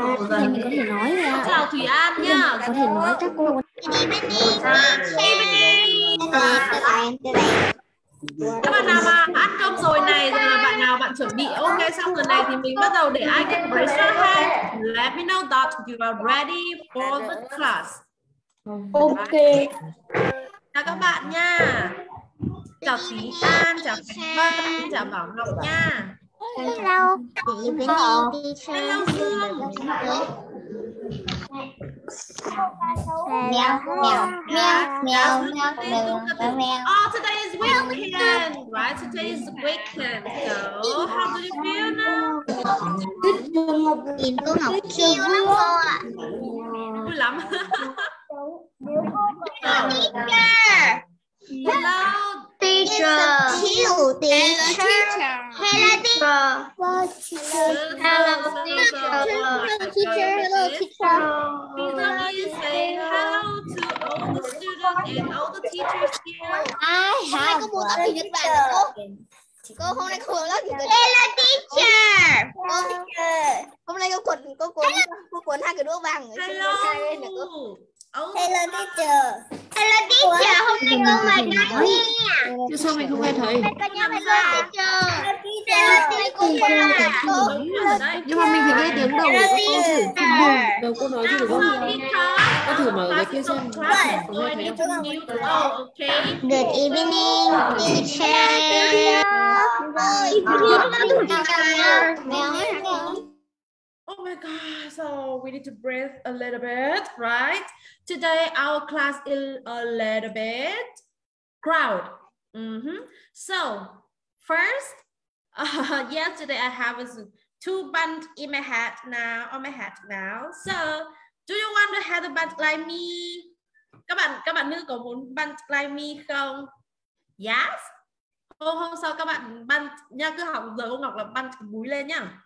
thì mình có thể nói ra chào Thủy An nhá có thể nói các cô các bạn nào mà ăn cơm rồi này rồi là bạn nào bạn chuẩn bị ok xong rồi này thì mình bắt đầu để ai can raise your hand let me know that you are ready for the class. Ok. Chào các bạn nha. Chào Thúy An chào Khánh Vân chào Bảo Ngọc nha Hello. hello Dương Meow, meow, meow, meow, meow, meow, meow, meow. Oh, today is weekend, right? Today is weekend. So, how do you feel now? Nhìn cô Ngọc kêu lắm cô ạ. Vui lắm. Teacher. Hello. Teacher. Hello, teacher. Hello, teacher. Hello, teacher. Hello, teacher. Please say hello to all the students and all the teachers here. I have Bản hả cô? Hôm nay cô muốn Nhật Bản. Hello, teacher. Cô teacher. Hôm nay cô quần cô quần cô quần hai cái đũa vàng ở trên Hello. hai bên này cô. Oh, Hello, teacher. Hello, teacher. Hôm nay cô mời nói nghe. chứ sao mình không nghe thấy Có nhớ? Hello, teacher. Hello, nhưng mà mình phải nghe tiếng đầu của cô thử đầu cô nói thử không Có thử mở cái kia xem. mute. Oh, okay. Good evening, teacher. Oh my God, so we need to breathe a little bit, right? Today our class is a little bit crowd. Mhm. So first, uh, yesterday I have a two band in my head. now, on my head now. So do you want to have a band like me? Các bạn các bạn nữ có muốn band like me không? Yes. Hôm hôm sau các bạn band nha cứ học giờ cô Ngọc là band búi múi lên nhá.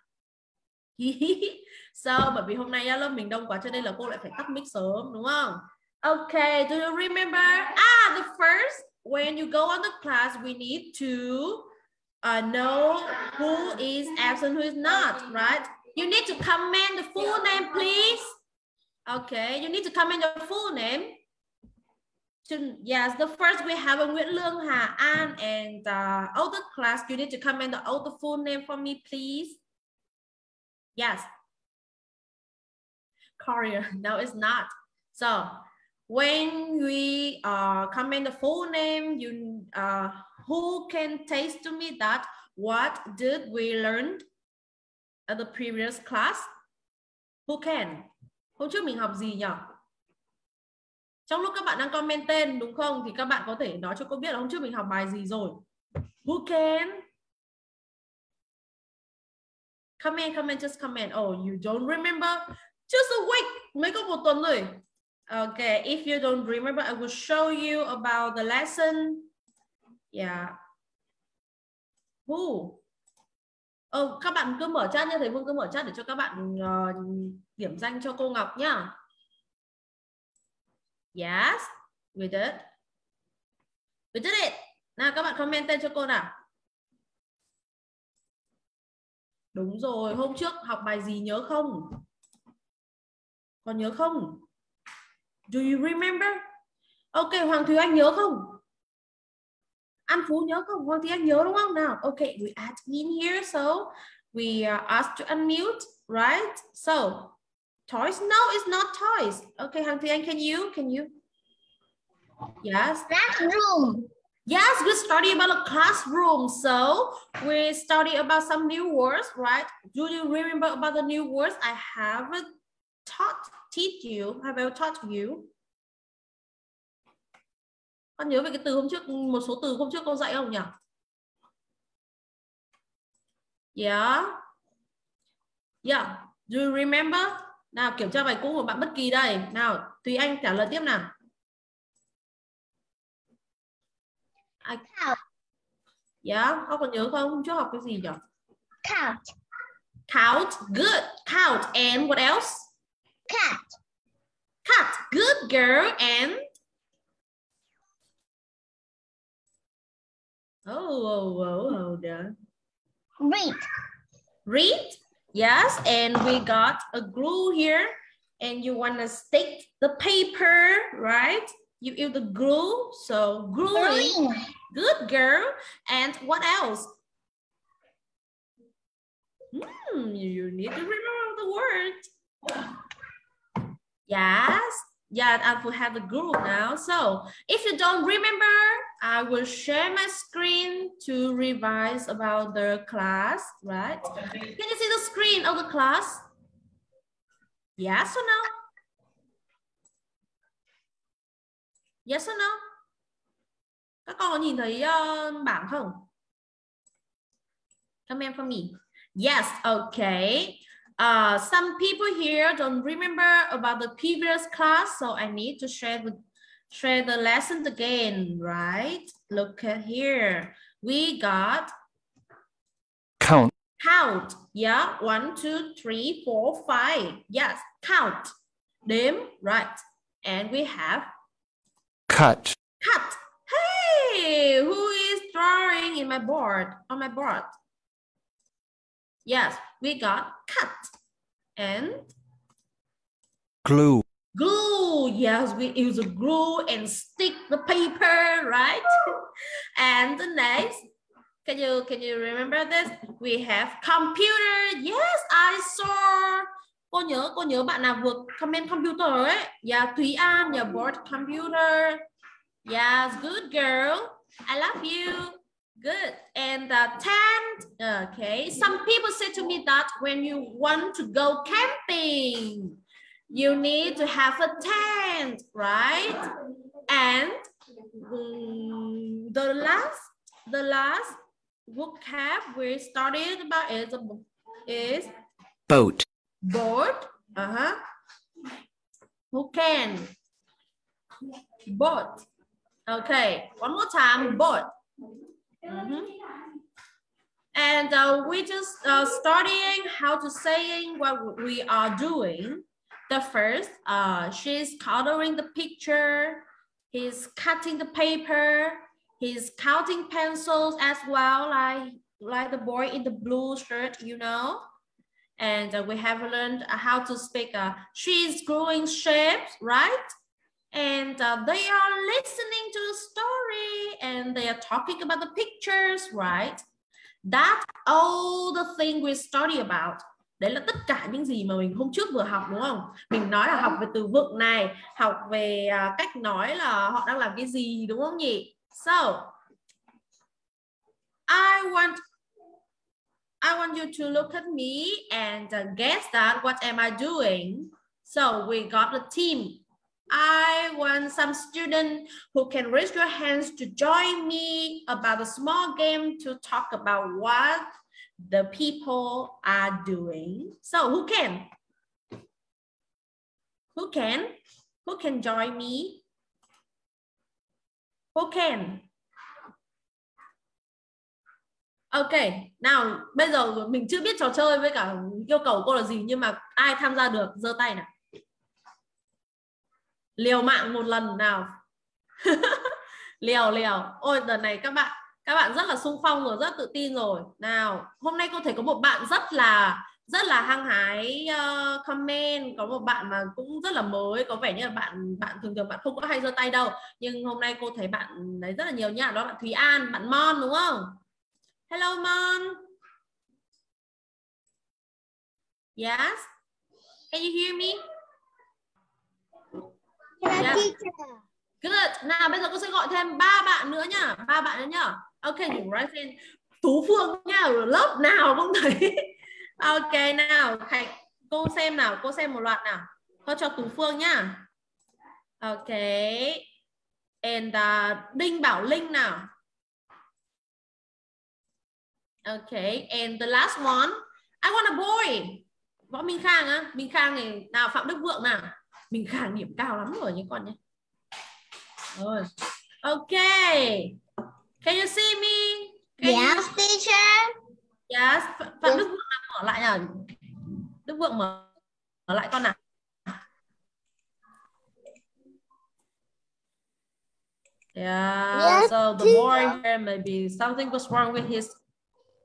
so bởi vì hôm nay á, lớp mình đông quá cho nên là cô lại phải tắt mic sớm đúng không? Okay, do you remember? Ah, the first when you go on the class we need to uh, know who is absent, who is not, right? You need to comment the full name, please. Okay, you need to comment your full name. To- yes, the first we have a Lương Hà An and uh, all the class. You need to comment the all the full name for me, please. Yes. Courier. No, it's not. So when we uh, comment the full name, you uh, who can taste to me that what did we learn at the previous class? Who can? Hôm trước mình học gì nhỉ? Trong lúc các bạn đang comment tên đúng không? Thì các bạn có thể nói cho cô biết là hôm trước mình học bài gì rồi. Who can? Comment, comment, just comment. Oh, you don't remember? Just a week. Mới có một tuần rồi. Okay, if you don't remember, I will show you about the lesson. Yeah. Who? Oh, các bạn cứ mở chat nha, thầy Vương cứ mở chat để cho các bạn uh, điểm danh cho cô Ngọc nhá. Yes, we did. We did it. Nào các bạn comment tên cho cô nào. Đúng rồi, hôm trước học bài gì nhớ không? Còn nhớ không? Do you remember? Ok, Hoàng Thúy Anh nhớ không? An Phú nhớ không? Hoàng Thúy Anh nhớ đúng không? Nào, ok, we add in here, so we uh, are asked to unmute, right? So, toys? No, it's not toys. Okay, Hoàng Thúy Anh, can you? Can you? Yes. Classroom. Yes, we study about a classroom. So we study about some new words, right? Do you remember about the new words I have taught teach you? Have I taught you? Con nhớ về cái từ hôm trước, một số từ hôm trước con dạy không nhỉ? Yeah. Yeah. Do you remember? Nào kiểm tra bài cũ của bạn bất kỳ đây. Nào, Thùy Anh trả lời tiếp nào. I... Count. Yeah, con còn nhớ không? Hôm trước học cái gì nhỉ? Count. Count, good. Count and what else? Cat. Cat, good girl and Oh, oh, oh, oh hold on. Read. Read, Yes, and we got a glue here and you want to stick the paper, right? You use the glue, so gluing. Good girl. And what else? Hmm, you need to remember the word. Yes, yeah, I will have the group now. So if you don't remember, I will share my screen to revise about the class, right? Can you see the screen of the class? Yes or no? Yes or no? Các con có nhìn thấy uh, bảng không? Comment for me. Yes, okay. Uh, some people here don't remember about the previous class, so I need to share the share the lesson again, right? Look at here. We got count, count. Yeah, one, two, three, four, five. Yes, count. Them, right? And we have cut, cut. Hey, who is drawing in my board on my board? Yes, we got cut and glue, glue. Yes, we use a glue and stick the paper, right? and the next, can you can you remember this? We have computer. Yes, I saw. Cô nhớ cô nhớ bạn nào vừa comment computer ấy. Yeah, Thúy An, yeah board computer. Yes, good girl. I love you. Good. And uh, tent. Okay. Some people say to me that when you want to go camping, you need to have a tent, right? And um, the last, the last vocab we started about is is boat, boat. Uh huh. Who can? Boat. Okay. One more time. Boat. Mm -hmm. And uh, we just uh, studying how to saying what we are doing. The first, uh, she's coloring the picture. He's cutting the paper. He's counting pencils as well, like, like the boy in the blue shirt, you know. And uh, we have learned uh, how to speak. Uh, she's growing shapes, right? and uh, they are listening to the story and they are talking about the pictures, right? That all the thing we study about. Đấy là tất cả những gì mà mình hôm trước vừa học đúng không? Mình nói là học về từ vựng này, học về uh, cách nói là họ đang làm cái gì đúng không nhỉ? So, I want I want you to look at me and uh, guess that what am I doing? So we got the team I want some student who can raise your hands to join me about a small game to talk about what the people are doing. So who can? Who can? Who can join me? Who can? Ok, nào bây giờ mình chưa biết trò chơi với cả yêu cầu cô là gì nhưng mà ai tham gia được giơ tay nào. Liều mạng một lần nào. Liều liều. Ôi đợt này các bạn các bạn rất là sung phong rồi rất tự tin rồi. Nào hôm nay cô thấy có một bạn rất là rất là hăng hái uh, comment. Có một bạn mà cũng rất là mới có vẻ như là bạn bạn thường thường bạn không có hay giơ tay đâu. Nhưng hôm nay cô thấy bạn đấy rất là nhiều nha đó là bạn Thúy An bạn Mon đúng không? Hello Mon yes can you hear me Yeah. Good. Nào bây giờ cô sẽ gọi thêm ba bạn nữa nhá, ba bạn nữa nhá. Ok, you write in. Tú Phương nha, lớp nào cũng thấy. ok nào, Khánh, cô xem nào, cô xem một loạt nào. Cô cho Tú Phương nhá. Ok. And uh, Đinh Bảo Linh nào. Ok, and the last one. I want a boy. Võ Minh Khang á, Minh Khang này nào Phạm Đức Vượng nào? Mình khẳng điểm cao lắm rồi những con nhé. Rồi ok can you see me? Can yes you... teacher. Yes phạm đức vượng mở lại nào? Đức vượng mở mở lại con nào. Yeah, yes, so the boy here maybe something was wrong with his.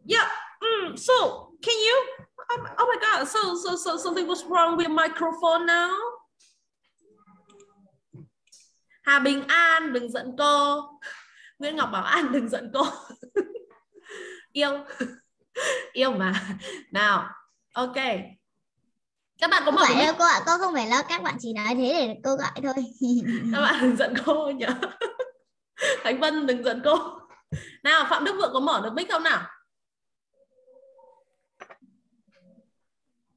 Yeah, mm, so can you oh my God, so, so, so something was wrong with microphone now. Hà Bình An, đừng giận cô. Nguyễn Ngọc bảo An đừng giận cô. Yêu. Yêu mà. Nào, ok. Các bạn có mở đâu cô ạ, cô không phải lo các bạn chỉ nói thế để cô gọi thôi. Các bạn đừng giận cô nhá. Khánh Vân đừng giận cô. Nào, Phạm Đức Vượng có mở được mic không nào?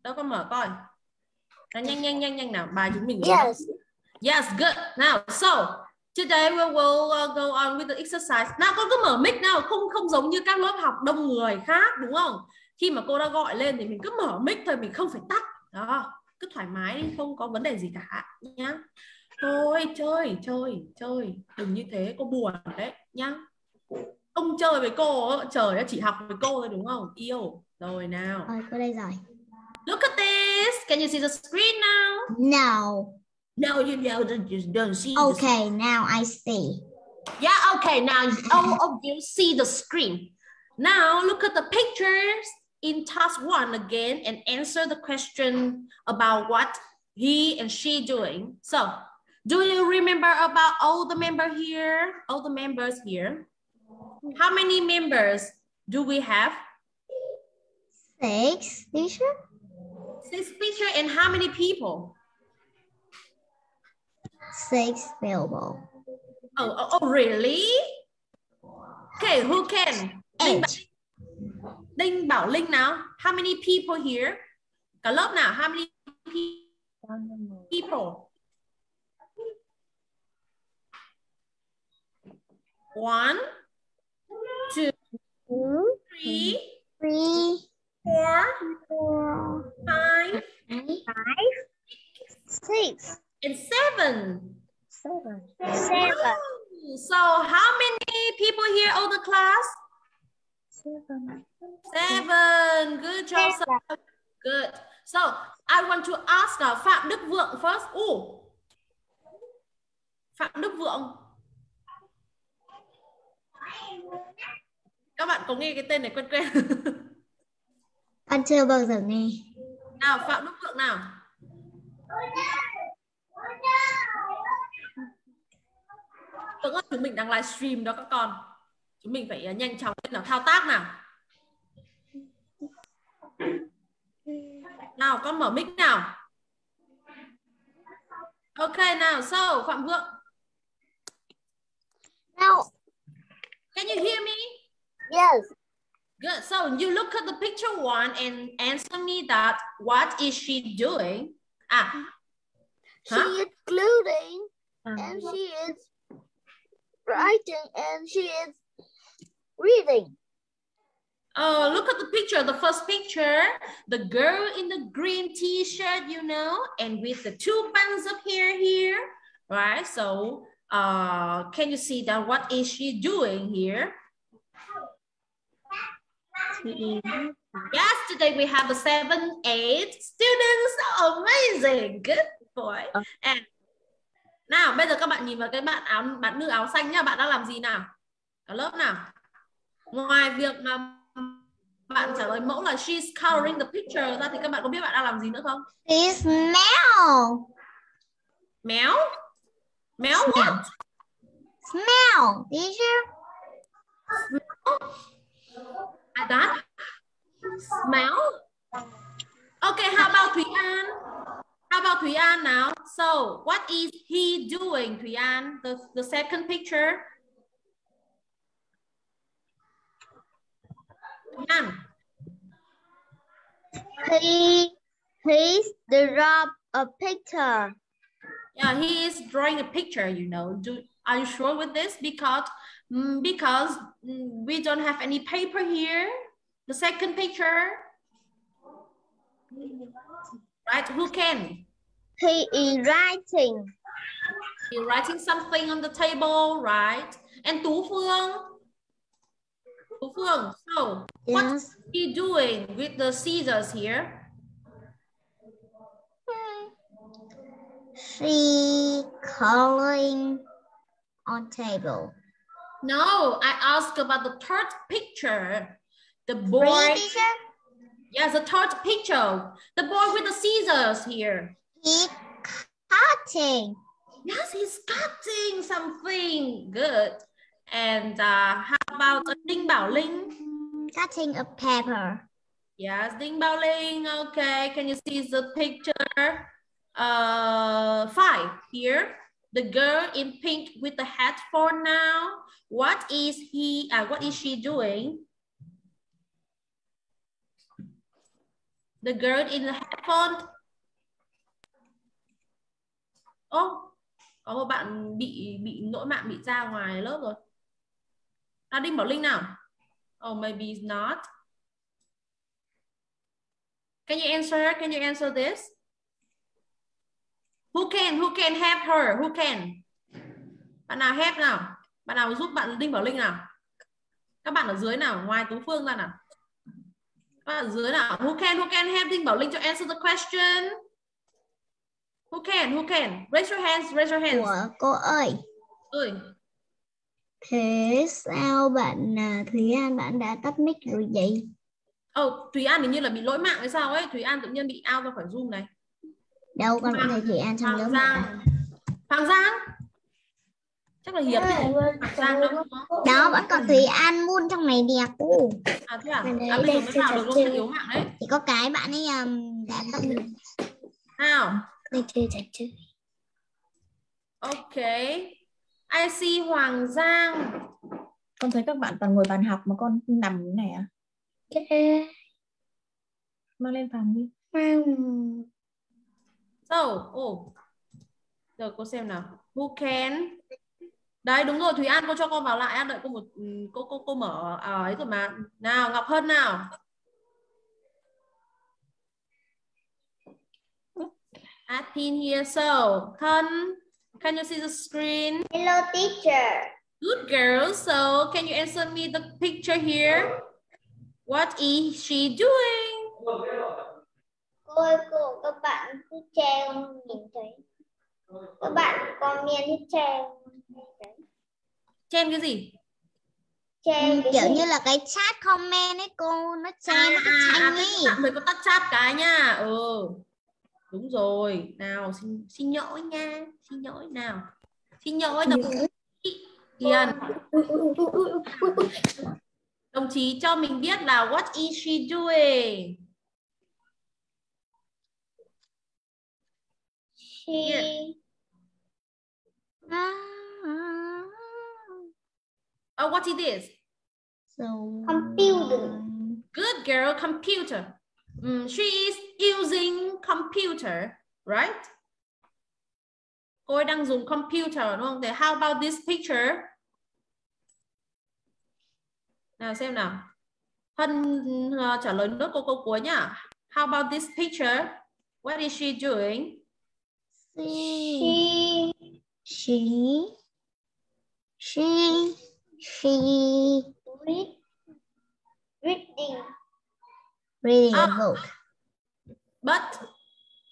Đâu có mở coi. Nào, nhanh nhanh nhanh nhanh nào. Bài chúng mình yes. Yes good. Now so today we will uh, go on with the exercise. Nào con cứ mở mic nào không không giống như các lớp học đông người khác đúng không? Khi mà cô đã gọi lên thì mình cứ mở mic thôi mình không phải tắt. Đó cứ thoải mái đi không có vấn đề gì cả nhá. Thôi chơi chơi chơi. Đừng như thế cô buồn đấy nhá. Không chơi với cô trời chỉ học với cô thôi đúng không? Yêu. Rồi nào. Rồi cô đây rồi Look at this. Can you see the screen now? No. No, you know, you don't see. Okay, now I see. Yeah, okay. Now all of you see the screen. Now look at the pictures in task one again and answer the question about what he and she doing. So, do you remember about all the member here? All the members here. How many members do we have? Six, teacher. Six picture and how many people? Six people. Oh, oh, oh really? Okay, who can? Eight. Đinh Bảo Linh nào. How many people here? Cả lớp nào? How many people? One, two, three, Three, four, four, five, five, six, and seven. seven. Oh, So how many people here on the class? Seven. Seven. Good job. Seven. Good. So I want to ask uh, Phạm Đức Vượng first. Oh. Phạm Đức Vượng. Các bạn có nghe cái tên này quen quen. Con chưa bao giờ nghe. nào Phạm Đức Vượng nào. Vượng ơi, chúng mình đang livestream đó các con. Chúng mình phải uh, nhanh chóng lên nào thao tác nào. Nào con mở mic nào. Ok nào, so Phạm Vượng, No. can you hear me? Yes. Good. So you look at the picture one and answer me that what is she doing? Ah, She Huh? is gluing and she is writing and she is reading. oh, look at the picture. The first picture, the girl in the green t-shirt, you know, and with the two bands of hair here, right? So, uh, can you see that? What is she doing here? Yes, today we have seven, eight students. Amazing. Good boy. And nào, bây giờ các bạn nhìn vào cái bạn áo bạn nữ áo xanh nhá, bạn đang làm gì nào? Cả lớp nào? Ngoài việc mà bạn trả lời mẫu là she's coloring the picture ra thì các bạn có biết bạn đang làm gì nữa không? She smell. Méo. Méo what? Smell, teacher. Like that? Smell? Okay, how about Thúy An? How about Thúy An now? So, what is he doing, Thúy An? The, the second picture. Thúy An. He he's drop a picture. Yeah, he is drawing a picture, you know. Do are you sure with this? Because because mm, we don't have any paper here. The second picture. Right, who can? He is writing. You're writing something on the table, right? And Tú Phương. Tú Phương, so what Yes. is he doing with the scissors here? She coloring on table. No, I asked about the third picture. The boy. Really, teacher? Yes, the third picture. The boy with the scissors here. He cutting. Yes, he's cutting something. Good. And uh, how about Ding Bảo Linh? Cutting a paper. Yes, Ding Bao Ling. Okay, can you see the picture? Uh, five here. The girl in pink with the headphone now. What is he? Uh, what is she doing? The girl in the headphone. Ô, oh, có một bạn bị bị lỗi mạng bị ra ngoài lớp rồi. À, Đinh Bảo Linh nào? Oh, maybe it's not. Can you answer? Can you answer this? Who can? Who can help her? Who can? Bạn nào help nào? Bạn nào giúp bạn Đinh Bảo Linh nào? Các bạn ở dưới nào? Ngoài Tú Phương ra nào? Các bạn ở dưới nào? Who can? Who can help Đinh Bảo Linh to answer the question? Who can? Who can? Raise your hands. Raise your hands. Của cô ơi. Ơi. Thế sao bạn à, Thúy An bạn đã tắt mic rồi vậy? Ồ, oh, Thúy An hình như là bị lỗi mạng hay sao ấy. Thúy An tự nhiên bị out ra khỏi Zoom này. Đâu con thấy Thúy An trong lớp Giang. Hoàng Giang. Chắc là Hoàng Giang đâu. Đó vẫn còn Thúy An muôn trong này đẹp u. À thế à? À bây giờ mới vào được luôn yếu mạng đấy. Chỉ có cái bạn ấy um, đã tắt được. Nào. Đây chơi chơi chơi. Ok. I see Hoàng Giang. Con thấy các bạn toàn ngồi bàn học mà con nằm như này à? Yeah. Mang lên phòng đi. Mang. So, oh. Rồi cô xem nào. Who can? Đấy đúng rồi Thúy An cô cho con vào lại đợi cô một cô cô cô mở à, ấy rồi mà. Nào Ngọc Hân nào. Add pin here. So, Hân, can you see the screen? Hello teacher. Good girl. So, can you answer me the picture here? What is she doing? Cô ơi, cô, các bạn cứ che nhìn thấy. Các bạn comment hết che. Trên cái gì? Che ừ, kiểu như là cái chat comment ấy cô, nó che à, nó xanh à, ấy. À, mới có tắt chat cái nha. Ừ. Đúng rồi. Nào, xin xin lỗi nha. Xin lỗi nào. Xin lỗi đồng chí Hiền. Đồng chí cho mình biết là what is she doing? She Oh, what is this? So computer. Good girl, computer. Mm, she is using computer, right? Cô ấy đang dùng computer đúng không? Thì how about this picture? Nào xem nào. Hân uh, trả lời nốt câu câu cuối nhá. How about this picture? What is she doing? She she she she read reading reading a Ah. book. But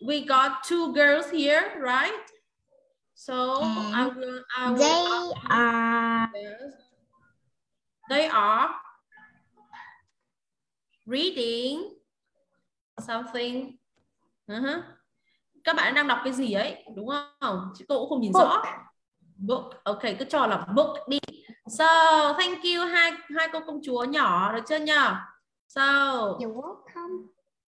we got two girls here, right? So I And will I will They are. They are reading something. Uh-huh. Các bạn đang đọc cái gì ấy, đúng không? Chị cô cũng không nhìn rõ. Book. Ok, cứ cho là book đi. So, thank you hai hai cô công chúa nhỏ được chưa nhờ? So, you're welcome.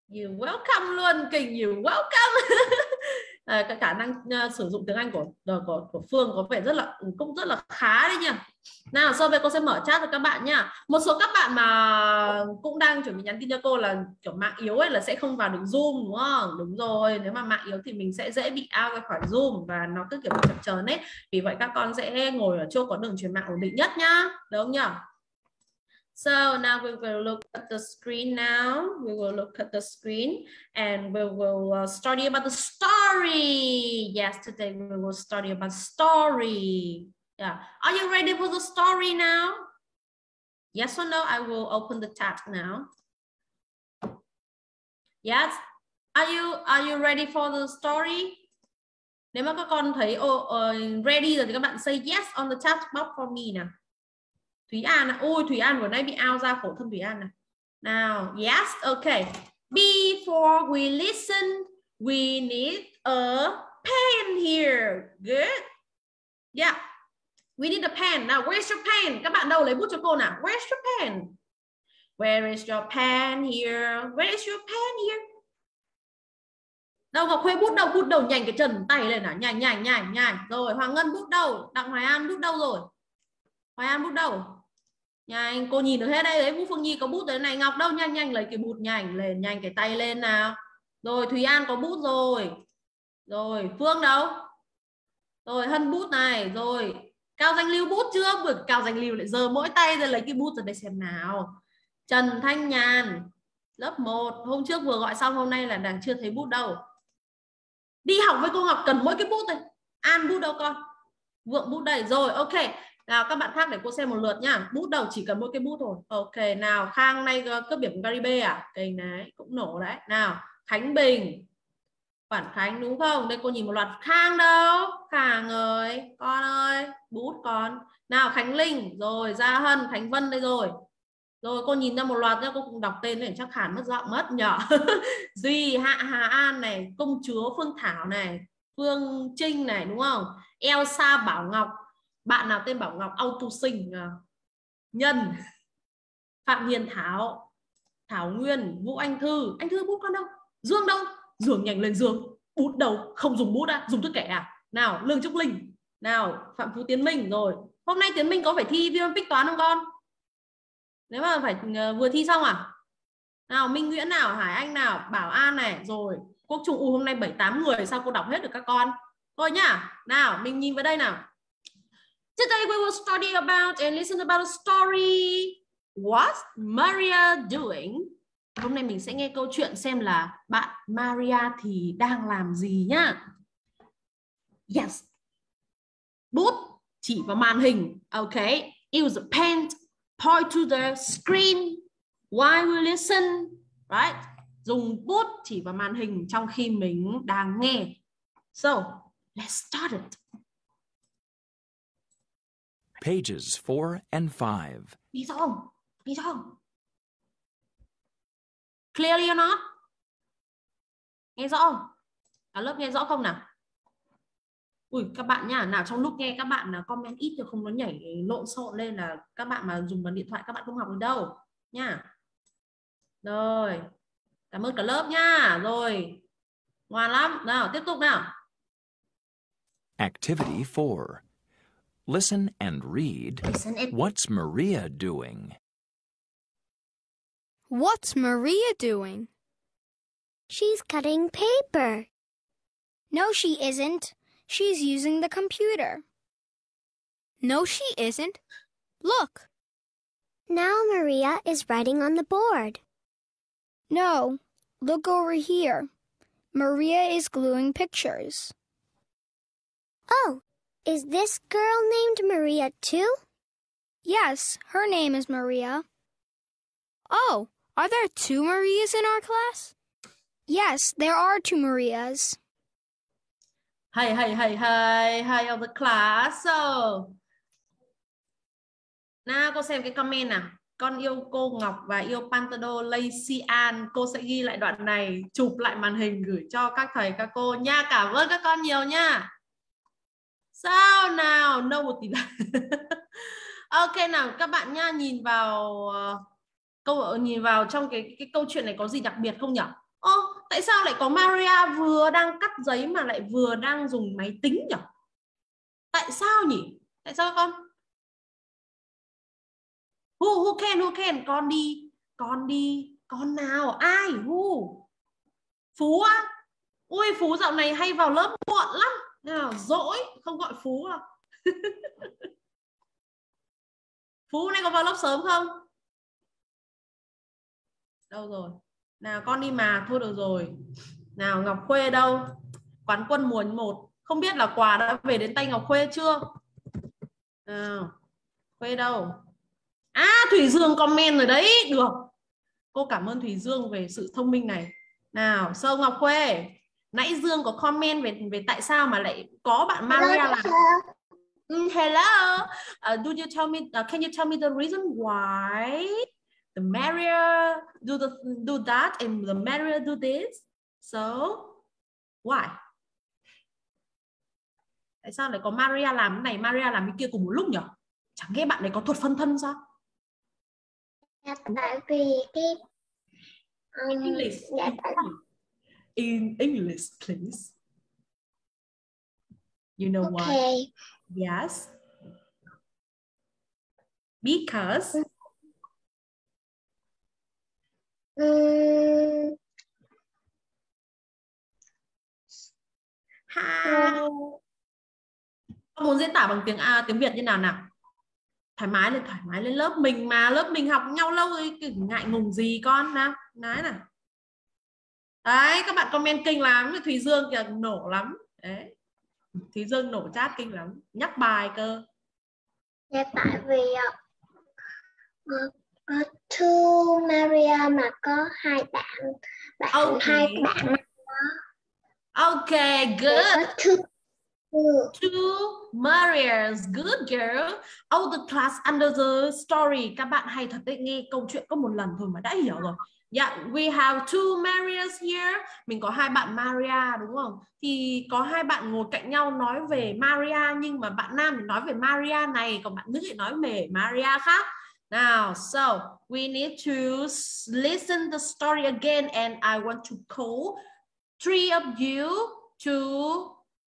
You welcome luôn, kình you welcome. à, cái khả năng uh, sử dụng tiếng Anh của, của của Phương có vẻ rất là cũng rất là khá đấy nha. Nào, sau đây cô sẽ mở chat cho các bạn nha. Một số các bạn mà cũng đang chuẩn bị nhắn tin cho cô là kiểu mạng yếu ấy là sẽ không vào được Zoom đúng không? Đúng rồi, nếu mà mạng yếu thì mình sẽ dễ bị out ra khỏi Zoom và nó cứ kiểu chập chờn ấy. Vì vậy các con sẽ ngồi ở chỗ có đường truyền mạng ổn định nhất nhá. Được không nhỉ? So now we will look at the screen now. We will look at the screen and we will uh, study about the story. Yes, today we will study about story. Yeah. Are you ready for the story now? Yes or no? I will open the tab now. Yes. Are you are you ready for the story? Nếu mà các con thấy oh, uh, ready rồi thì các bạn say yes on the chat box for me nào. Thúy An à? Ôi Thúy An vừa nãy bị out ra khổ thân Thúy An này. Nào, yes, okay. Before we listen, we need a pen here. Good. Yeah. We need a pen. Now, where's your pen? Các bạn đâu lấy bút cho cô nào? Where's your pen? Where is your pen here? Where is your pen here? Đâu Ngọc Khuê bút đâu? Bút đầu nhành cái trần tay lên nào. Nhành nhành nhành nhành. Rồi Hoàng Ngân bút đâu? Đặng Hoài An bút đâu rồi? Hoài An bút đâu? Nhanh, cô nhìn được hết đây. Đấy Vũ Phương Nhi có bút đấy này. Ngọc đâu? Nhanh nhanh lấy cái bút nhành lên, nhanh cái tay lên nào. Rồi Thúy An có bút rồi. Rồi Phương đâu? Rồi Hân bút này. Rồi Cao Danh Lưu bút chưa? Vừa Cao Danh Lưu lại giờ mỗi tay ra lấy cái bút rồi đây xem nào. Trần Thanh Nhàn lớp 1 hôm trước vừa gọi xong hôm nay là đang chưa thấy bút đâu. Đi học với cô Ngọc cần mỗi cái bút thôi. An bút đâu con? Vượng bút đây rồi, ok. Nào các bạn khác để cô xem một lượt nhá. Bút đầu chỉ cần mỗi cái bút thôi. Ok, nào Khang nay ờ, cướp điểm Caribe à? Cây đấy cũng nổ đấy. Nào, Khánh Bình. Quản Khánh đúng không? Đây cô nhìn một loạt Khang đâu? Khang ơi, con ơi, bút con. Nào Khánh Linh, rồi Gia Hân, Khánh Vân đây rồi. Rồi cô nhìn ra một loạt ra cô cũng đọc tên để chắc hẳn mất giọng mất nhở. Duy, Hạ Hà An này, công chúa Phương Thảo này, Phương Trinh này đúng không? Elsa Bảo Ngọc, bạn nào tên Bảo Ngọc auto sinh à? Nhân, Phạm Hiền Thảo, Thảo Nguyên, Vũ Anh Thư, anh Thư bút con đâu? Dương đâu? Giường nhanh lên giường bút đầu Không dùng bút à? Dùng thước kẻ à? Nào, Lương Trúc Linh, nào Phạm Phú Tiến Minh rồi. Hôm nay Tiến Minh có phải thi viên Olympic toán không con? nếu mà phải ờ, vừa thi xong à nào Minh Nguyễn nào Hải Anh nào Bảo An này rồi Quốc Trung U hôm nay 7 8 người sao cô đọc hết được các con thôi nhá nào mình nhìn vào đây nào Today we will study about and listen about a story What's Maria doing Hôm nay mình sẽ nghe câu chuyện xem là bạn Maria thì đang làm gì nhá Yes Bút chỉ vào màn hình Ok Use a pen point to the screen while we listen, right? Dùng bút chỉ vào màn hình trong khi mình đang nghe. So, let's start it. Pages 4 and 5. Đi không? Đi không? Clearly or not? Nghe rõ không? Cả lớp nghe rõ không nào? Ui các bạn nhá, nào trong lúc nghe các bạn là comment ít thì không nó nhảy lộn xộn lên là các bạn mà dùng bằng điện thoại các bạn không học được đâu nha. Rồi. Cảm ơn cả lớp nha. Rồi. Ngoan lắm. Nào, tiếp tục nào. Activity 4. Listen and read. Listen and... What's Maria doing? What's Maria doing? She's cutting paper. No, she isn't. She's using the computer. No, she isn't. Look. Now Maria is writing on the board. No, look over here. Maria is gluing pictures. Oh, is this girl named Maria too? Yes, her name is Maria. Oh, are there two Marias in our class? Yes, there are two Marias. Hay hay hay hay hay of the class. So. Nào cô xem cái comment nào. Con yêu cô Ngọc và yêu Pantado Lacian. Cô sẽ ghi lại đoạn này, chụp lại màn hình gửi cho các thầy các cô nha. Cảm ơn các con nhiều nha. Sao nào? No một tí là. ok nào các bạn nha, nhìn vào uh, câu ờ, nhìn vào trong cái cái câu chuyện này có gì đặc biệt không nhỉ? Ô, tại sao lại có Maria vừa đang cắt giấy mà lại vừa đang dùng máy tính nhỉ? Tại sao nhỉ? Tại sao con? Who, who can, who can? Con đi, con đi, con nào? Ai? Who? Phú á? Ui, Phú dạo này hay vào lớp muộn lắm. Nào, dỗi, không gọi Phú à? Phú này có vào lớp sớm không? Đâu rồi? nào con đi mà thôi được rồi. Nào Ngọc Khuê đâu? Quán quân mùa 1 không biết là quà đã về đến tay Ngọc Khuê chưa? Nào Khuê đâu? À Thủy Dương comment rồi đấy. Được. Cô cảm ơn Thủy Dương về sự thông minh này. Nào sâu Ngọc Khuê. Nãy Dương có comment về về tại sao mà lại có bạn Maria là mm, hello. Uh, do you tell me uh, can you tell me the reason why the merrier do the do that and the merrier do this. So why? Tại sao lại có Maria làm cái này, Maria làm cái kia cùng một lúc nhỉ? Chẳng nghe bạn này có thuật phân thân sao? Dạ, tại vì cái um, English. dạ, In English, please. You know why? okay Yes. Because um, ha Con muốn diễn tả bằng tiếng A tiếng Việt như nào nào? Thoải mái lên, thoải mái lên lớp mình mà lớp mình học nhau lâu rồi ngại ngùng gì con nào. Nói nào. Đấy, các bạn comment kinh lắm, Thùy Dương kìa nổ lắm. Đấy. Thùy Dương nổ chat kinh lắm, nhắc bài cơ. dạ, tại vì uh, two Maria mà có hai bạn bạn Okay. hai bạn Okay, có good. two two Two Marias, good girl. Oh, the class under the story. Các bạn hay thật đấy, nghe câu chuyện có một lần thôi mà đã hiểu rồi. Yeah, we have two Marias here. Mình có hai bạn Maria đúng không? Thì có hai bạn ngồi cạnh nhau nói về Maria nhưng mà bạn nam thì nói về Maria này, còn bạn nữ thì nói về Maria khác. Now, so we need to listen the story again and I want to call three of you to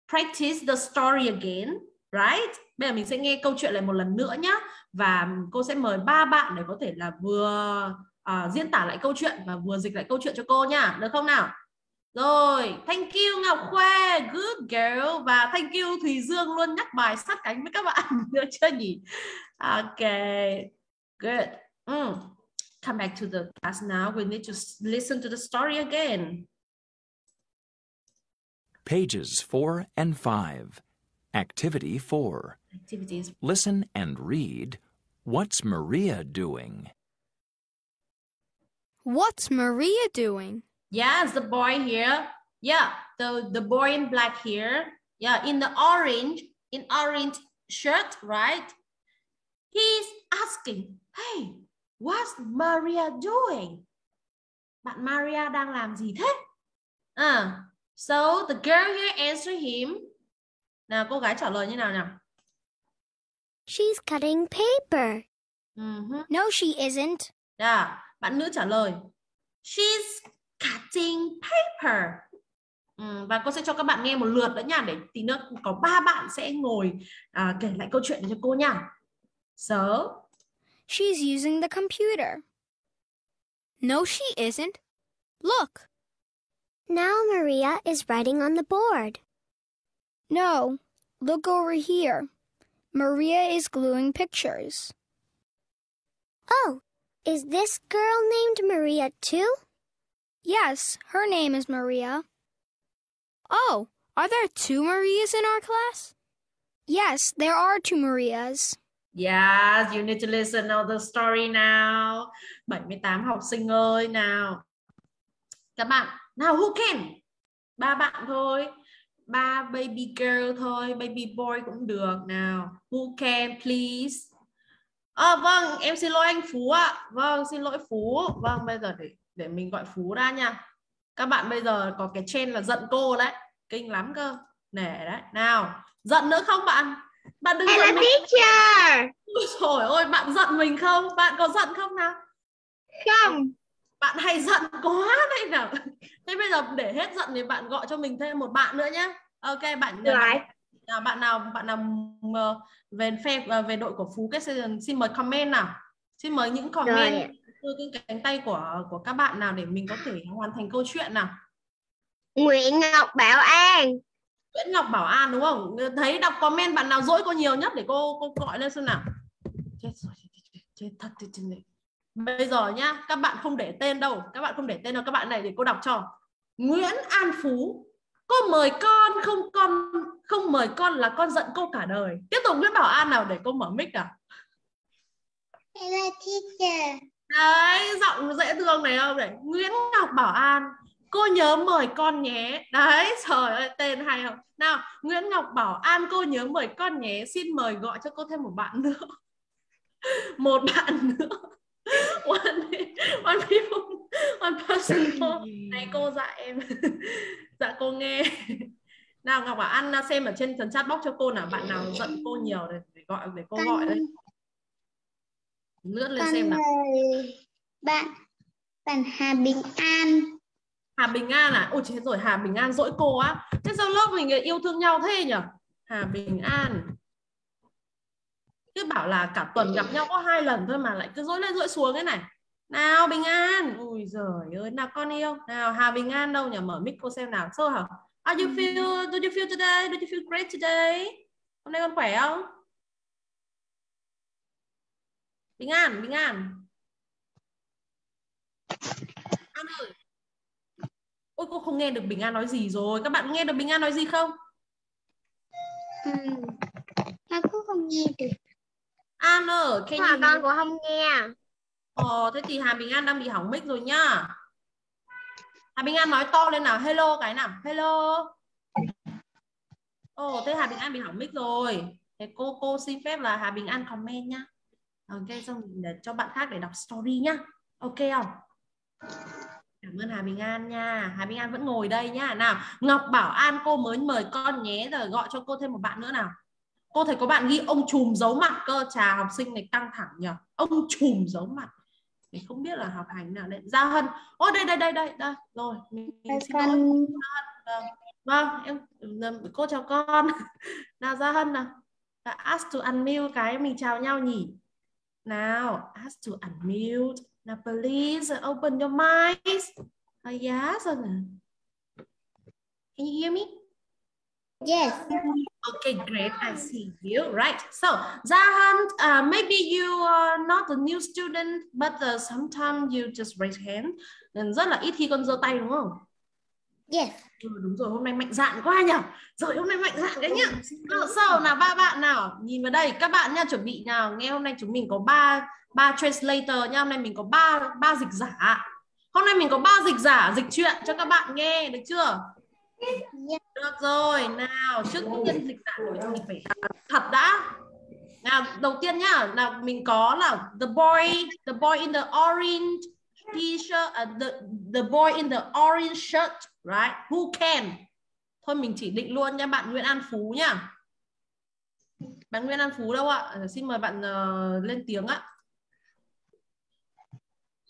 practice the story again, right? Bây giờ mình sẽ nghe câu chuyện lại một lần nữa nhé và cô sẽ mời ba bạn để có thể là vừa uh, diễn tả lại câu chuyện và vừa dịch lại câu chuyện cho cô nha, được không nào? Rồi, thank you Ngọc Khoe, good girl và thank you Thùy Dương luôn nhắc bài sát cánh với các bạn được chưa nhỉ? Okay, good. Mm. Come back to the class now. We need to listen to the story again. Pages 4 and 5. Activity 4. Activities Listen and read. What's Maria doing? What's Maria doing? Yes, the boy here. Yeah, the, the boy in black here. Yeah, in the orange, in orange shirt, right? He's asking, hey, what's Maria doing? Bạn Maria đang làm gì thế? À, so the girl here answer him. Nào, cô gái trả lời như nào nào? she's cutting paper Mhm. No, she isn't. Yeah, bạn nữ trả lời. She's cutting paper. Ừ, và cô sẽ cho các bạn nghe một lượt nữa nha để tí nữa có ba bạn sẽ ngồi à, kể lại câu chuyện cho cô nha. So, She's using the computer. No, she isn't. Look. now Maria is writing on the board No, look over here. Maria is gluing pictures. oh is this girl named Maria too Yes, her name is Maria. Oh, are there two Marias in our class? Yes, there are two Marias. Yes, you need to listen to the story now. 78 học sinh ơi nào. Các bạn, nào who can? Ba bạn thôi. Ba baby girl thôi, baby boy cũng được nào. Who can please? À, vâng, em xin lỗi anh Phú ạ. Vâng, xin lỗi Phú. Vâng, bây giờ để để mình gọi Phú ra nha. Các bạn bây giờ có cái trên là giận cô đấy. Kinh lắm cơ. Nể đấy. Nào, giận nữa không bạn? Bạn đừng giận mình. teacher Ôi Trời ơi, bạn giận mình không? Bạn có giận không nào? không Bạn hay giận quá đấy nào. Thế bây giờ để hết giận thì bạn gọi cho mình thêm một bạn nữa nhé. Ok, bạn à, bạn nào bạn nào ờ, về phe ờ, về đội của Phú cái xin, xin mời comment nào. Xin mời những comment Rồi. từ cái cánh tay của của các bạn nào để mình có thể hoàn thành câu chuyện nào. Nguyễn Ngọc Bảo An Nguyễn Ngọc Bảo An đúng không? Thấy đọc comment bạn nào dỗi cô nhiều nhất để cô cô gọi lên xem nào. Chết rồi, chết, thật chết, chết, chết. Bây giờ nhá, các bạn không để tên đâu, các bạn không để tên đâu, các bạn này để cô đọc cho. Nguyễn An Phú, cô mời con không con không mời con là con giận cô cả đời. Tiếp tục Nguyễn Bảo An nào để cô mở mic nào. Hello teacher Đấy, giọng dễ thương này không? Để Nguyễn Ngọc Bảo An, cô nhớ mời con nhé. Đấy, trời ơi, tên hay không? Nào, Nguyễn Ngọc Bảo An, cô nhớ mời con nhé. Xin mời gọi cho cô thêm một bạn nữa. một bạn nữa. one, one people, one person. Này cô dạy em. dạ cô nghe. Nào Ngọc bảo ăn xem ở trên phần chat box cho cô nào bạn nào giận cô nhiều để, gọi để cô gọi đây. Lướt lên xem nào. Bạn bạn Hà Bình An. Hà Bình An à? Ôi, chết rồi, Hà Bình An dỗi cô á. Thế sao lớp mình yêu thương nhau thế nhỉ? Hà Bình An. Cứ bảo là cả tuần gặp nhau có hai lần thôi mà lại cứ dỗi lên dỗi xuống thế này. Nào Bình An. Ui giời ơi, nào con yêu. Nào, Hà Bình An đâu nhỉ mở mic cô xem nào. Sơ hả? How you feel do you feel today? Do you feel great today? Hôm nay con khỏe không? Bình An Bình An. An ơi ôi cô không nghe được Bình An nói gì rồi các bạn nghe được Bình An nói gì không Ừ. Con cũng không nghe được. An ơi, can Mà you con cũng không nghe. Ờ, thế thì Hà Bình An đang bị hỏng mic rồi nhá. Hà Bình An nói to lên nào, hello cái nào, hello. Ồ, thế Hà Bình An bị hỏng mic rồi. Thế cô cô xin phép là Hà Bình An comment nhá. Ok, xong để cho bạn khác để đọc story nhá. Ok không? Cảm ơn Hà Bình An nha. Hà Bình An vẫn ngồi đây nhá. Nào, Ngọc Bảo An cô mới mời con nhé. Rồi gọi cho cô thêm một bạn nữa nào. Cô thấy có bạn ghi ông chùm giấu mặt cơ. Chà học sinh này căng thẳng nhờ. Ông chùm giấu mặt. Mình không biết là học hành nào đấy. Gia Hân. Ô đây đây đây đây. đây. Rồi, mình, mình xin lỗi. Vâng, em cô chào con. Nào Gia Hân nào. Là ask to unmute cái mình chào nhau nhỉ. Nào, ask to unmute. Now please open your mics. Uh, yes. Can you hear me? yes. Okay, great. I see you. Right. So, Zahan, uh, maybe you are not a new student, but uh, sometimes you just raise hand. Nên rất là ít khi con giơ tay đúng không? Yes. Ừ, đúng rồi, hôm nay mạnh dạn quá nhỉ. Rồi hôm nay mạnh dạn đấy nhá. So, so nào ba bạn nào, nhìn vào đây, các bạn nha, chuẩn bị nào. Nghe hôm nay chúng mình có ba ba translator nha. Hôm nay mình có ba ba dịch giả. Hôm nay mình có ba dịch giả dịch chuyện cho các bạn nghe, được chưa? Được rồi, nào trước tiên dịch giả mình phải thật đã. Nào đầu tiên nhá, là mình có là the boy, the boy in the orange t-shirt, uh, the the boy in the orange shirt, right? Who can? Thôi mình chỉ định luôn nha bạn Nguyễn An Phú nhá. Bạn Nguyễn An Phú đâu ạ? Ờ, Xin mời bạn uh, lên tiếng ạ.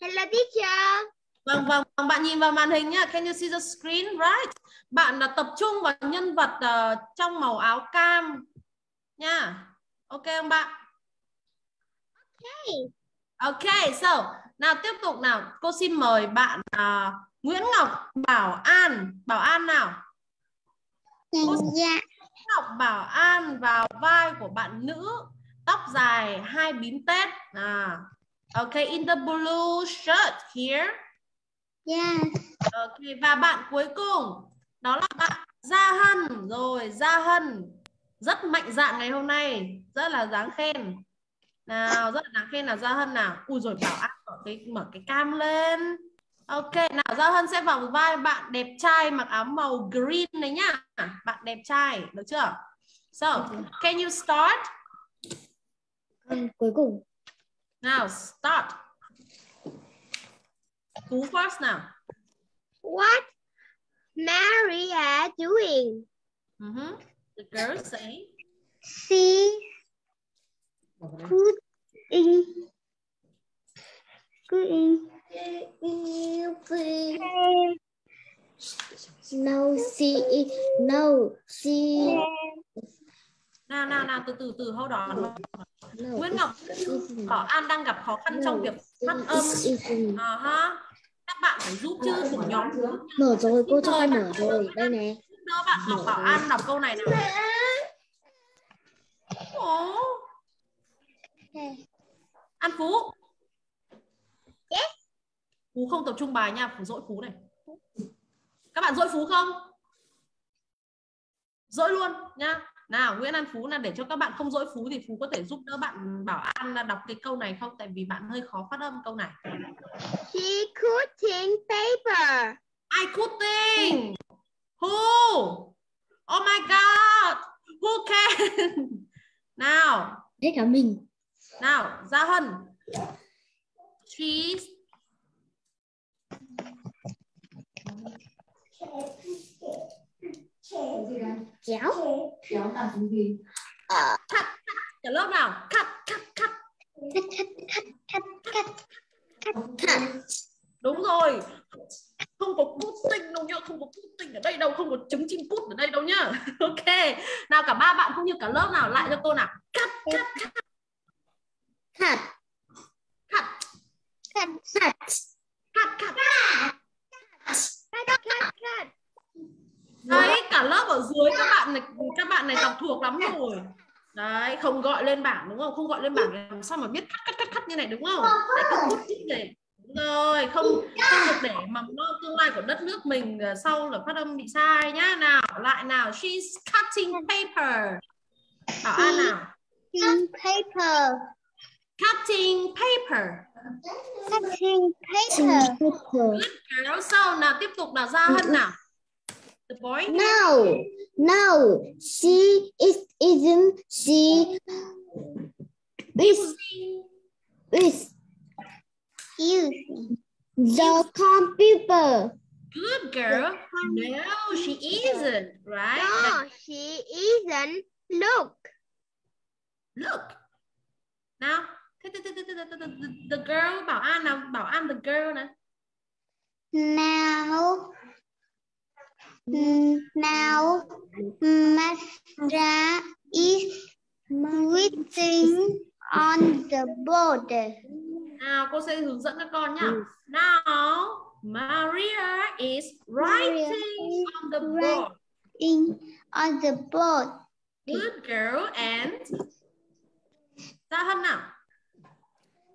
Hello teacher. Vâng, vâng, vâng, bạn nhìn vào màn hình nhá. Can you see the screen, right? Bạn là tập trung vào nhân vật uh, trong màu áo cam nha. Ok không bạn? Hey. Ok, so nào tiếp tục nào. Cô xin mời bạn uh, Nguyễn Ngọc Bảo An. Bảo An nào. Dạ. Ngọc Bảo An vào vai của bạn nữ tóc dài hai bím tết. À, ok, in the blue shirt here. Yes. Ok và bạn cuối cùng đó là bạn Gia Hân rồi Gia Hân rất mạnh dạn ngày hôm nay rất là đáng khen nào rất là đáng khen nào Gia Hân nào. Ui rồi bảo áp mở cái mở cái cam lên. Ok nào Gia Hân sẽ vào vai bạn đẹp trai mặc áo màu green này nhá. Bạn đẹp trai được chưa? So can you start? Con cuối cùng. now start. Who first nào. What? Maria doing? Mhm. The girl say. She putting putting No, she is no, she nào nào nào từ từ từ hold on no. Nguyễn Ngọc Bảo An đang gặp khó khăn trong việc phát âm à, ha. các bạn phải giúp chứ của nhóm Mở rồi, cô cho con mở rồi. Đây nè. giúp đỡ bạn Ngọc Bảo An đọc câu này nào Ồ. An Phú. Phú không tập trung bài nha Phú dỗi Phú này. Các bạn dỗi Phú không? Dỗi luôn nha. Nào Nguyễn An Phú là để cho các bạn không dỗi Phú thì Phú có thể giúp đỡ bạn Bảo An là đọc cái câu này không? Tại vì bạn hơi khó phát âm câu này. She cutting paper. I cutting who? Oh my god. Who can? Nào. Hết cả mình. Nào Gia Hân She's Chéo. Ờ, cả lớp nào? Cut, cut, cut. Đúng rồi. Không có putting đâu nhá, không có putting ở đây đâu, không có trứng chim cút ở đây đâu nhá. Ok. Nào cả ba bạn cũng như cả lớp nào lại cho cô nào. Cut, cut, cut, Cut. cut, Cut. Cut. cut, cut. Cut. Cut. Đấy, cả lớp ở dưới các bạn này các bạn này đọc thuộc lắm rồi. Đấy, không gọi lên bảng đúng không? Không gọi lên bảng làm sao mà biết cắt cắt cắt cắt như này đúng không? Lại không bút chích này. Đúng rồi, không không được để mầm non tương lai của đất nước mình ờ, sau là phát âm bị sai nhá. Nào, lại nào. She's cutting paper. Bảo An nào. Cutting paper. Cutting paper. Cutting paper. Kéo sau nào tiếp tục nào ra hân nào. The boy. No, no, she is isn't she with with using the computer. Good girl. No, she isn't. Right? she isn't. Look, Look. Nào. Thế, thế, thế, thế, the, the girl bảo An nào, bảo An the girl này. now, now, Masra is written on the board. Nào, cô sẽ hướng dẫn các con nhá. Now, Maria is writing on the board. In on the board. Good girl and Gia Hân nào.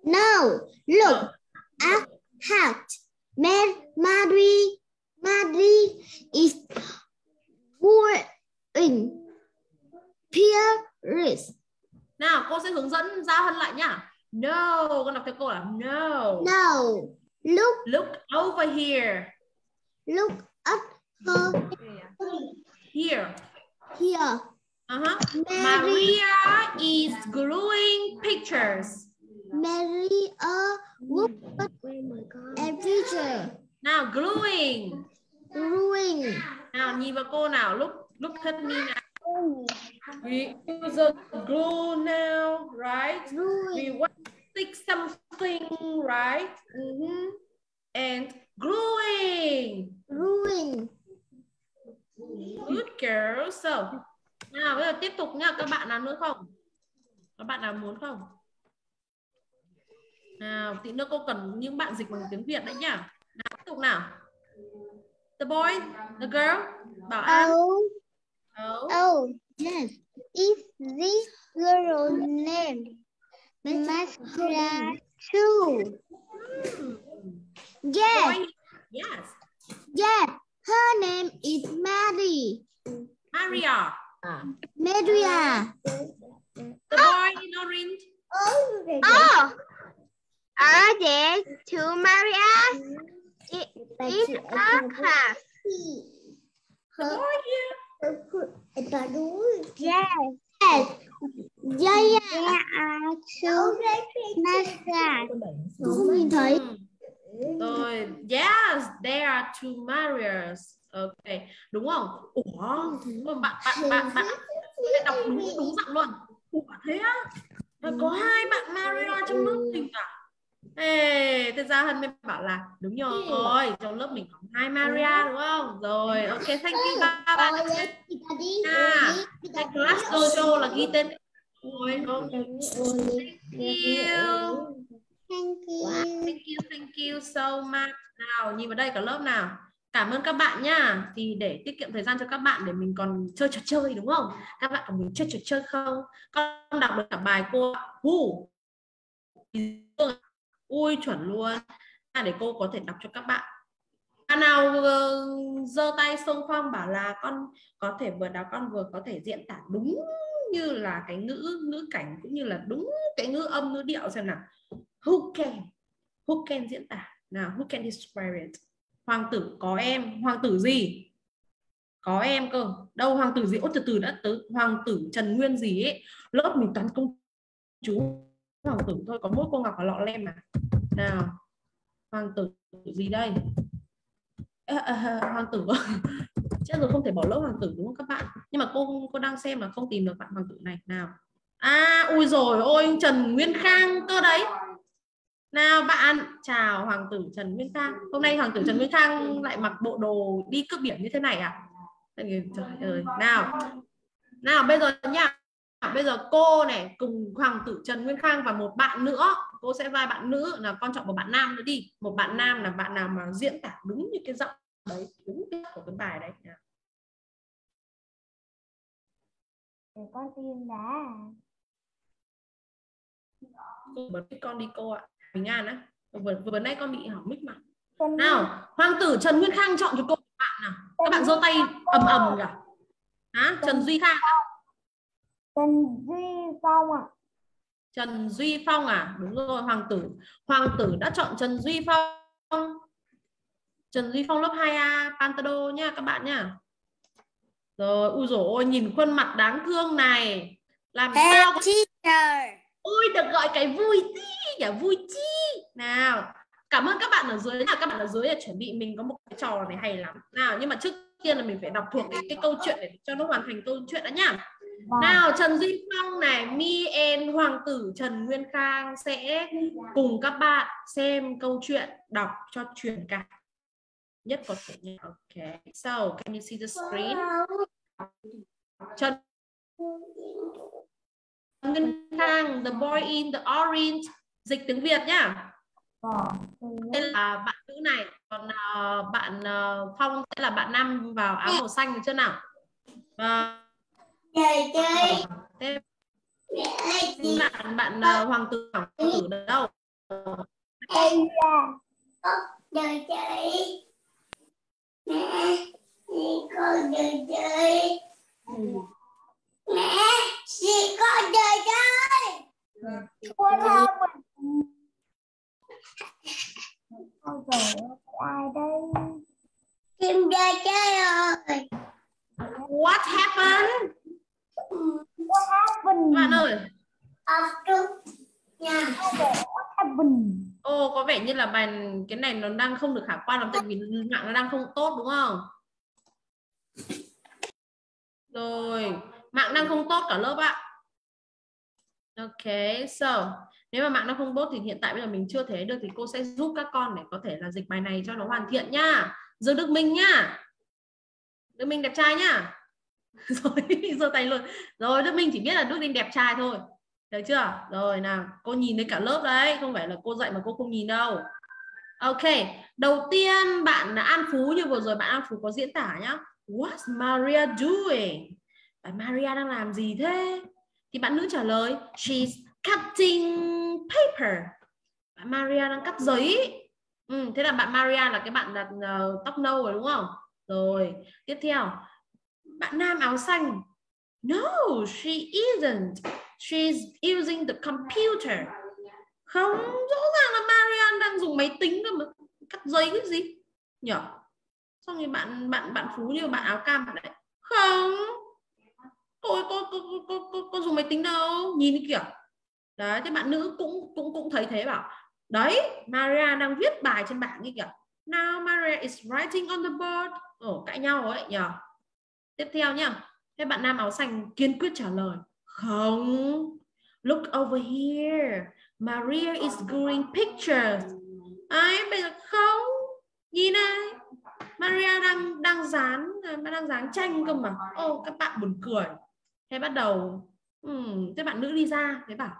No, look at hat. Mar Mary, Mary is wearing Paris. Nào, cô sẽ hướng dẫn Gia Hân lại nhá. No, con đọc theo cô là no. No, look, Look over here. look at her Here. here. Uh-huh. Mary, Maria is gluing pictures. Mary, a at every chair. Nào, gluing. Ruin. Nào, nhìn vào cô nào. Look, look at me now. We use a glue now, right? Ruin. We want to stick something, right? Mhm. And gluing. Ruin. Good girl. So, nào bây giờ tiếp tục nha. Các bạn nào nữa không? Các bạn nào muốn không? Nào, tí nữa cô cần những bạn dịch bằng tiếng Việt đấy nhá. Nào, tiếp tục nào. The boy, the girl, bảo An. Oh, Oh. oh, yes. Is this girl's name? Mascara too. Yes, Boy, yes. yes. Her name is Mary. Maria. Maria. The boy in orange. Oh, are there two Marias? Is a class. The boy here. Yes. Yes. Yeah, yeah. There are two Marias. Không nhìn thấy. Ừ. Rồi, yes, there are two Marias. Ok, đúng không? Ủa, Ủa, bạn bạn bạn bạn đọc đúng đúng giọng luôn. Ủa thế á? Là có hai bạn Maria trong lớp mình à? Ê, thế ra Hân mới bảo là đúng rồi, trong lớp mình có hai Maria đúng không? Rồi, ok, thank you ba bạn. À, cái class dojo là ghi tên Ôi, ok. Thank you. Thank you. Thank you, thank you so much. Nào, nhìn vào đây cả lớp nào. Cảm ơn các bạn nhá. Thì để tiết kiệm thời gian cho các bạn để mình còn chơi trò chơi đúng không? Các bạn còn muốn chơi trò chơi không? Con đọc được cả bài cô Who. Ui chuẩn luôn. À, để cô có thể đọc cho các bạn. Bạn nào ờ, giơ tay xung phong bảo là con có thể vừa đọc con vừa có thể diễn tả đúng như là cái ngữ ngữ cảnh cũng như là đúng cái ngữ âm ngữ điệu xem nào. Who can? Who can diễn tả? Nào, who can describe it? Hoàng tử có em, hoàng tử gì? Có em cơ. Đâu hoàng tử gì? ốt từ từ đã tới hoàng tử Trần Nguyên gì ấy. Lớp mình toàn công chú hoàng tử thôi, có mỗi cô Ngọc và lọ lem mà. nào hoàng tử gì đây? À, à, hoàng tử chết rồi không thể bỏ lỡ hoàng tử đúng không các bạn? Nhưng mà cô cô đang xem mà không tìm được bạn hoàng tử này. Nào. À ui rồi ôi Trần Nguyên Khang cơ đấy. Nào bạn. Chào hoàng tử Trần Nguyên Khang. Hôm nay hoàng tử Trần Nguyên Khang lại mặc bộ đồ đi cướp biển như thế này à? Trời ơi. Nào. Nào bây giờ nha bây giờ cô này cùng hoàng tử Trần Nguyên Khang và một bạn nữa. Cô sẽ vai bạn nữ là con chọn một bạn nam nữa đi. Một bạn nam là bạn nào mà diễn tả đúng như cái giọng đấy đúng cái của cái bài đấy. Để con tìm đã. Bật con đi cô ạ. Bình An á. Vừa vừa nay con bị hỏng mic mà. Nào hoàng tử Trần Nguyên Khang chọn cho cô bạn nào. Các bạn giơ tay ầm ầm cả hả? Trần Duy Khang. à? Trần Duy Phong ạ. Trần Duy Phong à? Đúng rồi hoàng tử. Hoàng tử đã chọn Trần Duy Phong. Trần Duy Phong lớp 2A Pantado nha các bạn nha. Rồi ui dồi ôi nhìn khuôn mặt đáng thương này. Làm sao teacher ôi được gọi cái vui chi nhỉ? Vui chi. Nào cảm ơn các bạn ở dưới là các bạn ở dưới là chuẩn bị mình có một cái trò này hay lắm. Nào nhưng mà trước tiên là mình phải đọc thuộc cái, cái câu chuyện để cho nó hoàn thành câu chuyện đã nhá nào Trần Duy Phong này Mi and Hoàng tử Trần Nguyên Khang sẽ cùng các bạn xem câu chuyện đọc cho truyền cảm nhất có thể nha. Okay. So can you see the screen? Trần Nguyên Khang, the boy in the orange. Dịch tiếng Việt nhá. Đây là bạn nữ này, còn uh, bạn uh, Phong sẽ là bạn nam vào áo màu xanh được chưa nào? Và chơi. Chơi Thế bạn bạn uh, Hoàng tử Hoàng tử đâu? đây là chơi chơi. Mẹ đi con chơi. Chơi mẹ đi con chơi. Chơi con không Ôi trời ai đây? Kim chơi chơi rồi. What happened? What happened? Bạn ơi, After nhà. What happened? ô có vẻ như là bài cái này nó đang không được khả quan lắm tại vì mạng nó đang không tốt đúng không? Rồi, mạng đang không tốt cả lớp ạ. Ok, so nếu mà mạng nó không tốt thì hiện tại bây giờ mình chưa thể được thì cô sẽ giúp các con để có thể là dịch bài này cho nó hoàn thiện nhá. Dương Đức Minh nhá. Đức Minh đẹp trai nhá. Rồi, giơ tay luôn. Rồi, Đức Minh chỉ biết là Đức Minh đẹp trai thôi. Được chưa? Rồi nào, cô nhìn thấy cả lớp đấy, không phải là cô dạy mà cô không nhìn đâu. Ok, đầu tiên bạn là An Phú như vừa rồi bạn An Phú có diễn tả nhá. What's Maria doing? Bạn Maria đang làm gì thế? Thì bạn nữ trả lời, she's cutting paper. Bạn Maria đang cắt giấy. Ừ, thế là bạn Maria là cái bạn đặt uh, tóc nâu rồi đúng không? Rồi, tiếp theo. Bạn nam áo xanh. No, she isn't. She's using the computer. Không, rõ ràng là Marian đang dùng máy tính cơ mà cắt giấy cái gì? Nhở? Xong rồi bạn bạn bạn phú như bạn áo cam đấy. Không. Tôi có có, có, có, có dùng máy tính đâu, nhìn đi kìa. Đấy, thế bạn nữ cũng cũng cũng thấy thế bảo. Đấy, Maria đang viết bài trên bảng như kìa. Now Maria is writing on the board. Ồ, cãi nhau ấy nhở? Tiếp theo nhá. Thế bạn nam áo xanh kiên quyết trả lời. Không. Look over here. Maria is drawing pictures. Ai bây giờ không. Nhìn này. Maria đang đang dán đang dán tranh cơ mà. Ô oh, các bạn buồn cười. Thế bắt đầu um, thế bạn nữ đi ra thế bảo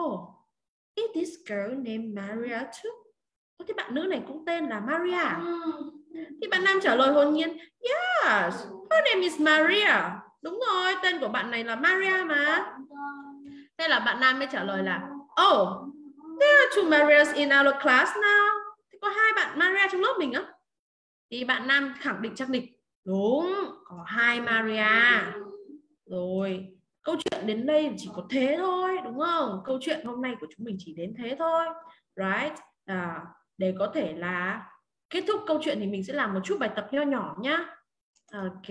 Oh, is this girl named Maria too? Oh, thế bạn nữ này cũng tên là Maria. À? Thì bạn nam trả lời hồn nhiên, yes, her name is Maria. Đúng rồi, tên của bạn này là Maria mà. Thế là bạn nam mới trả lời là Oh, there are two Marias in our class now. Thì có hai bạn Maria trong lớp mình á. Thì bạn nam khẳng định chắc định Đúng, có hai Maria. Rồi, câu chuyện đến đây chỉ có thế thôi, đúng không? Câu chuyện hôm nay của chúng mình chỉ đến thế thôi. Right? À, để có thể là kết thúc câu chuyện thì mình sẽ làm một chút bài tập nho nhỏ nhá. Ok.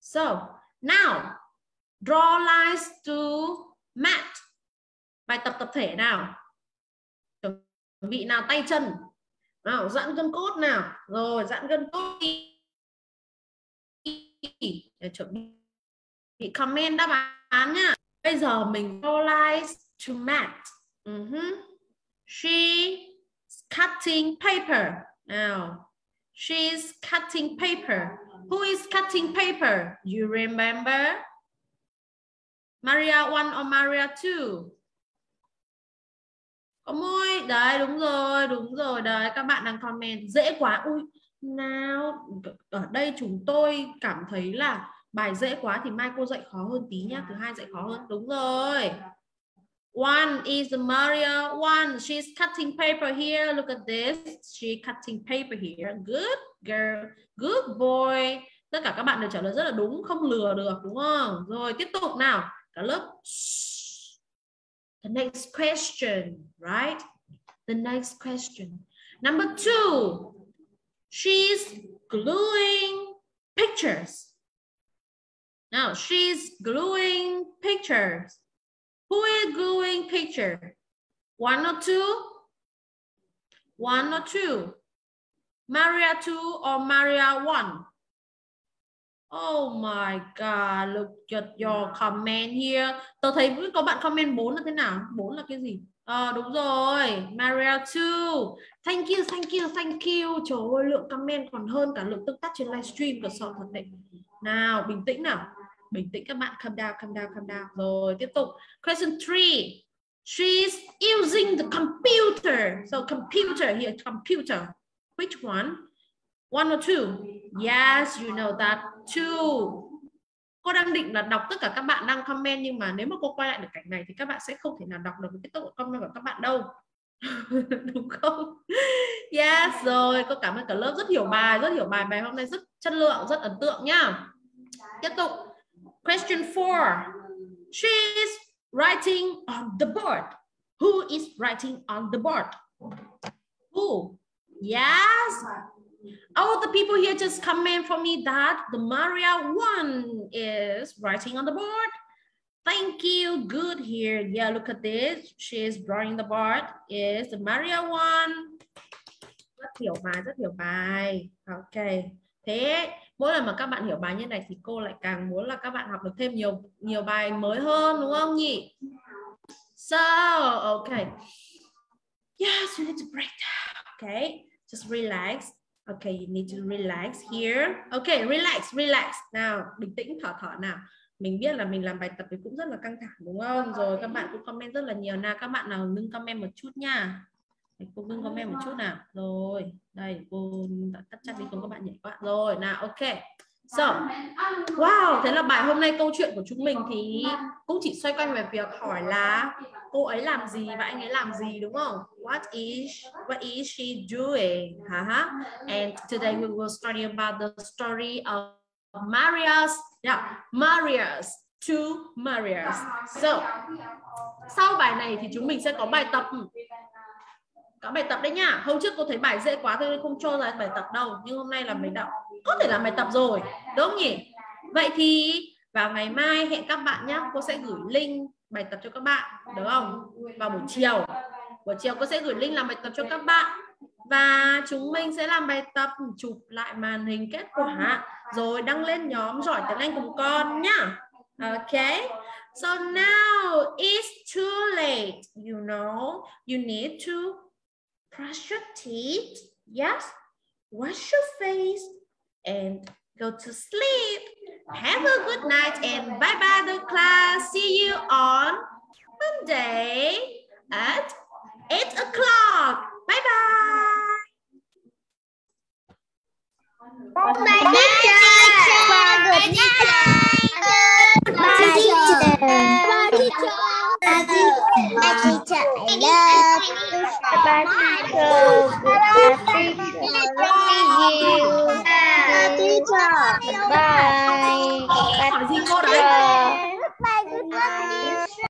So, now, draw lines to match bài tập tập thể nào chuẩn bị nào tay chân nào giãn gân cốt nào rồi giãn gân cốt đi để chuẩn bị comment đáp án nhá bây giờ mình draw lines to mat. uh ừ -huh. She's cutting paper. Now she's cutting paper. Who is cutting paper? You remember? Maria one or Maria two? Có môi. Đấy, đúng rồi đúng rồi. Đấy, các bạn đang comment. Dễ quá. Ui, nào. Ở đây chúng tôi cảm thấy là bài dễ quá thì mai cô dạy khó hơn tí nhá. Thứ hai dạy khó hơn. Đúng rồi one is Maria. One, she's cutting paper here. Look at this. She cutting paper here. Good girl. Good boy. Tất cả các bạn đều trả lời rất là đúng, không lừa được, đúng không? Rồi, tiếp tục nào. Cả lớp. The next question, right? The next question. Number two, she's gluing pictures. Now, she's gluing pictures. Who is gluing picture? One or two? One or two? Maria two or Maria one? Oh my God, look at your comment here. Tớ thấy có bạn comment 4 là thế nào? 4 là cái gì? À, đúng rồi, Maria two. Thank you, thank you, thank you. Trời ơi, lượng comment còn hơn cả lượng tương tác trên livestream của sợ thật đấy. Nào, bình tĩnh nào bình tĩnh các bạn, calm down calm down calm down. Rồi, tiếp tục. Question 3 she's using the computer. So, computer, here, computer. Which one? One or two? Yes, you know that two cô đang định là đọc tất cả các bạn đang comment, nhưng mà nếu mà cô quay lại được cảnh này thì các bạn sẽ không thể nào đọc được cái tốc độ comment của các bạn đâu. Đúng không? Yes, rồi. Cô cảm ơn cả lớp. Rất hiểu bài, rất hiểu bài. Bài hôm nay rất chất lượng, rất ấn tượng nhá. Tiếp tục. Question four. She is writing on the board. Who is writing on the board? Who? Yes. All the people here just comment for me that the Maria one is writing on the board. Thank you. Good here. Yeah, look at this. She is drawing the board. Is the Maria one. Okay. Thế mỗi lần mà các bạn hiểu bài như này thì cô lại càng muốn là các bạn học được thêm nhiều nhiều bài mới hơn, đúng không nhỉ? So okay yes, you need to break down okay just relax. Okay you need to relax here. Okay relax relax. Nào, bình tĩnh, thở thở nào. Mình biết là mình làm bài tập thì cũng rất là căng thẳng, đúng không? Rồi các bạn cũng comment rất là nhiều. Nào, các bạn nào nâng comment một chút nha. Cô nâng comment một chút nào. Rồi đây cô đã tắt chat đi không các bạn nhảy quá rồi nào ok So, wow, thế là bài hôm nay câu chuyện của chúng mình thì cũng chỉ xoay quanh về việc hỏi là cô ấy làm gì và anh ấy làm gì đúng không? What is what is she doing? Uh -huh. And today we will study about the story of Maria's, yeah, Maria's, two Maria's. So, sau bài này thì chúng mình sẽ có bài tập có bài tập đấy nhá hôm trước cô thấy bài dễ quá tôi không cho ra bài tập đâu. Nhưng hôm nay là mình đã có thể làm bài tập rồi. Đúng không nhỉ? Vậy thì vào ngày mai, hẹn các bạn nhé cô sẽ gửi link bài tập cho các bạn. Đúng không? Vào buổi chiều. Buổi chiều cô sẽ gửi link làm bài tập cho các bạn. Và chúng mình sẽ làm bài tập chụp lại màn hình kết quả. Rồi đăng lên nhóm giỏi tiếng Anh cùng con nhá. Ok. So now it's too late. You know, you need to brush your teeth, yes, wash your face, and go to sleep. Have a good night and bye-bye the class. See you on Monday at 8 o'clock. Bye-bye. Bye, teacher. Bye, teacher. Bye, teacher. Bye, teacher. teacher. I love to study. Teacher, teacher. Bye. Bye. Bye. Bye.